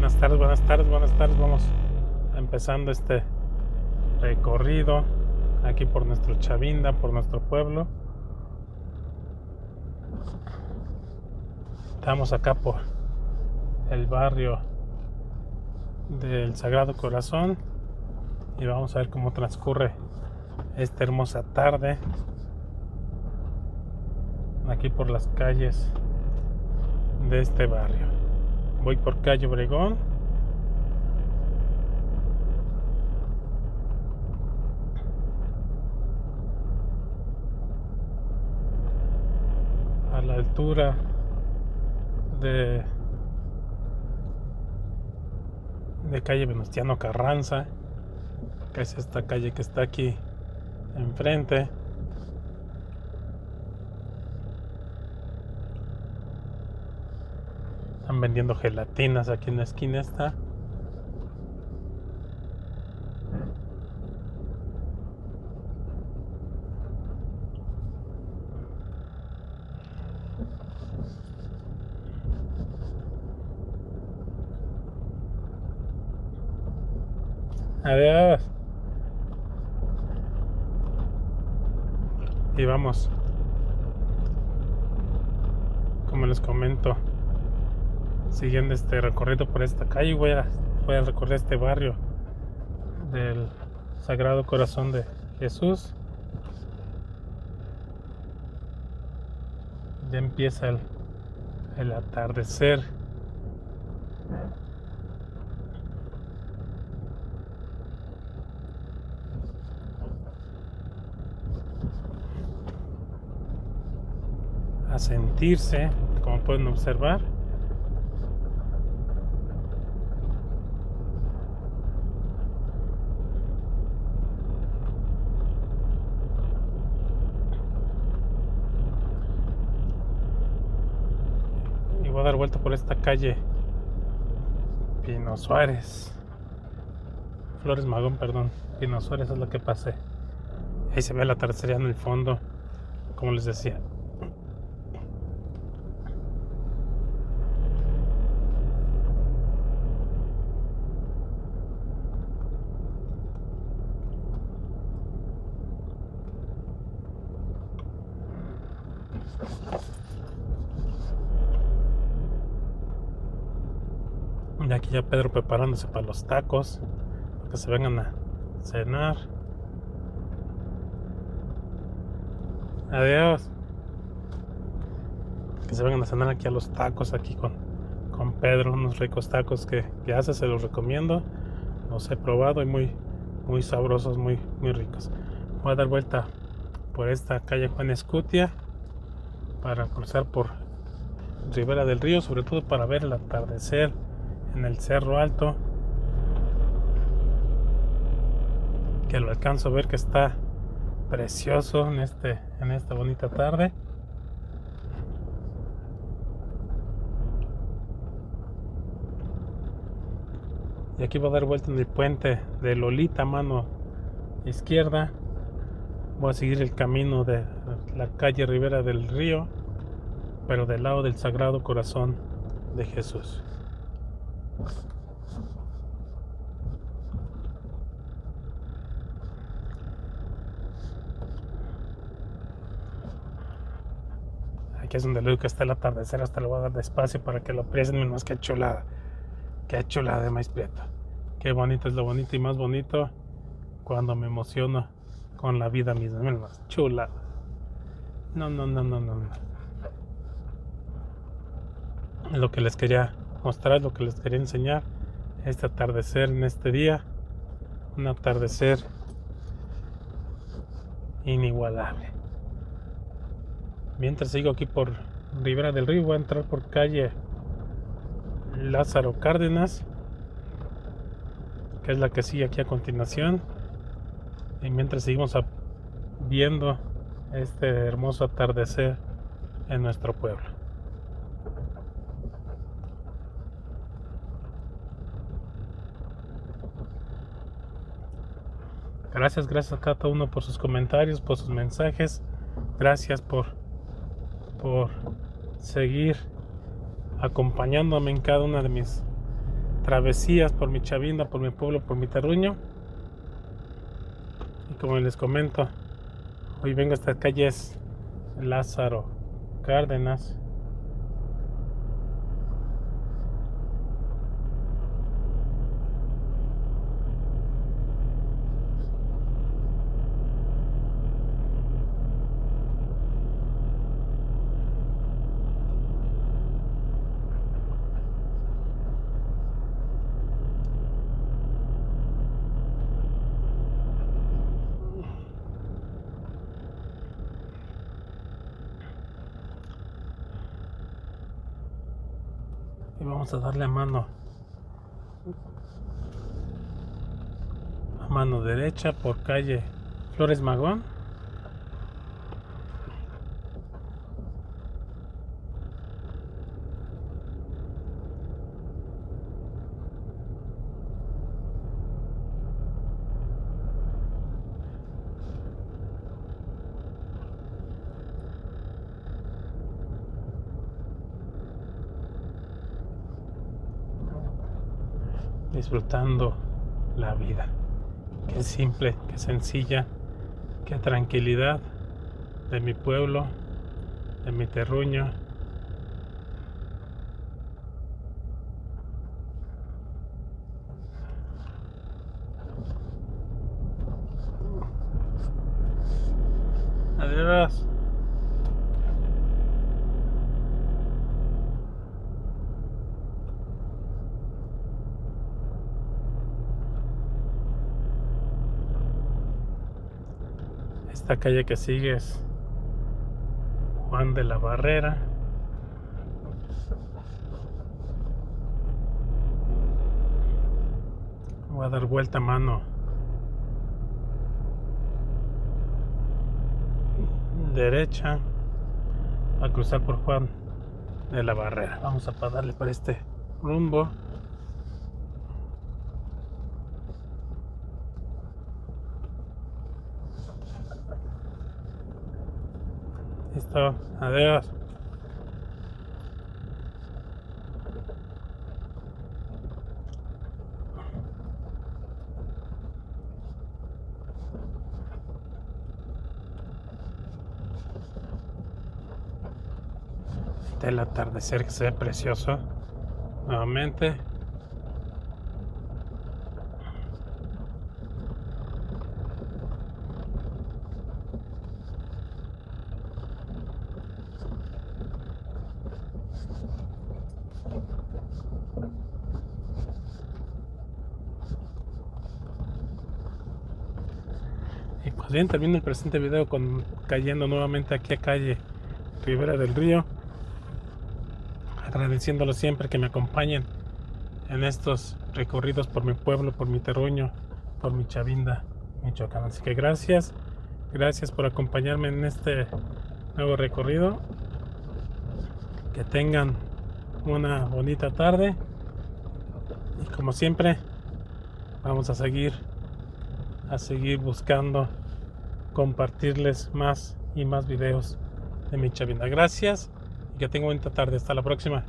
Buenas tardes, buenas tardes, buenas tardes. Vamos empezando este recorrido aquí por nuestro Chavinda, por nuestro pueblo. Estamos acá por el barrio del Sagrado Corazón y vamos a ver cómo transcurre esta hermosa tarde aquí por las calles de este barrio. Voy por calle Obregón. A la altura de de calle Venustiano Carranza, que es esta calle que está aquí enfrente. Vendiendo gelatinas aquí en la esquina esta. Adiós. Y vamos. Como les comento, siguiendo este recorrido por esta calle, voy a, voy a recorrer este barrio del Sagrado Corazón de Jesús. Ya empieza el, el atardecer. a sentirse, como pueden observar. Y a dar vuelta por esta calle Pino Suárez. Flores Magón, perdón. Pino Suárez es lo que pasé. Ahí se ve la tercera en el fondo, como les decía. Y aquí ya Pedro preparándose para los tacos, que se vengan a cenar. Adiós. Que se vengan a cenar aquí a los tacos, aquí con, con Pedro, unos ricos tacos que, que hace, se los recomiendo. Los he probado y muy, muy sabrosos, muy, muy ricos. Voy a dar vuelta por esta calle Juan Escutia para cruzar por Ribera del Río, sobre todo para ver el atardecer en el Cerro Alto, que lo alcanzo a ver que está precioso en, este, en esta bonita tarde. Y aquí voy a dar vuelta en el puente de Lolita, mano izquierda. Voy a seguir el camino de la calle Ribera del Río, pero del lado del Sagrado Corazón de Jesús. Aquí es donde le que está el atardecer, hasta lo voy a dar despacio para que lo aprecien más que chulada. Qué chulada de maíz prieto. Qué bonito es lo bonito y más bonito cuando me emociono con la vida misma. Miren más chula. No, no, no, no, no. no. Lo que les quería mostrar, lo que les quería enseñar. Este atardecer en este día. Un atardecer inigualable. Mientras sigo aquí por Ribera del Río, voy a entrar por calle Lázaro Cárdenas, que es la que sigue aquí a continuación. Y mientras seguimos viendo este hermoso atardecer en nuestro pueblo. Gracias, gracias a cada uno por sus comentarios, por sus mensajes. Gracias por, por seguir acompañándome en cada una de mis travesías por mi chavinda, por mi pueblo, por mi terruño. Y como les comento, hoy vengo a estas calles Lázaro Cárdenas. Y vamos a darle a mano. A mano derecha por calle Flores Magón disfrutando la vida. Qué simple, qué sencilla, qué tranquilidad de mi pueblo, de mi terruño. Adiós. Esta calle que sigue es Juan de la Barrera. Voy a dar vuelta a mano derecha a cruzar por Juan de la Barrera. Vamos a darle por este rumbo. Listo, adiós. el atardecer que se ve precioso nuevamente Y pues bien, termino el presente video con cayendo nuevamente aquí a calle Ribera del Río. Agradeciéndolo siempre que me acompañen en estos recorridos por mi pueblo, por mi terruño, por mi chavinda, Michoacán. Así que gracias, gracias por acompañarme en este nuevo recorrido. Que tengan una bonita tarde. Y como siempre, vamos a seguir a seguir buscando compartirles más y más videos de mi chavinda. Gracias y que tengan bonita tarde. Hasta la próxima.